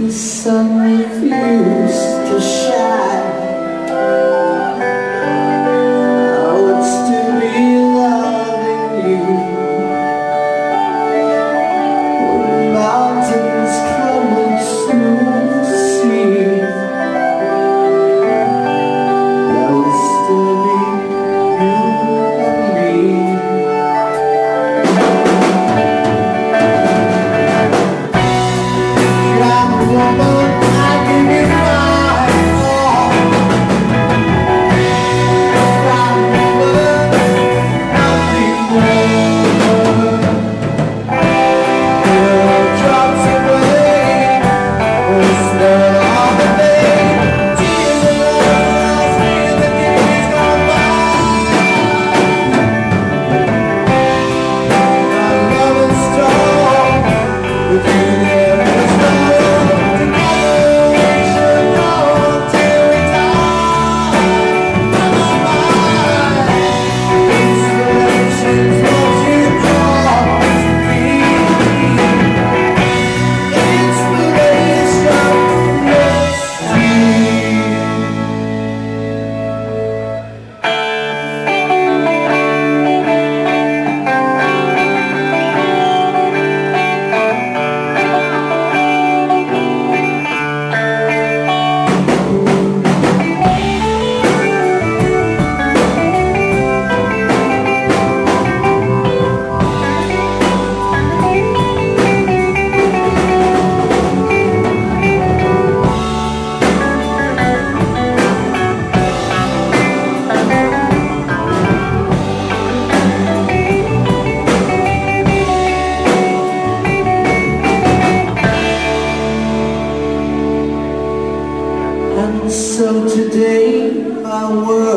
The sun refused to shine. world.